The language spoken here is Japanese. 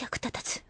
役立たず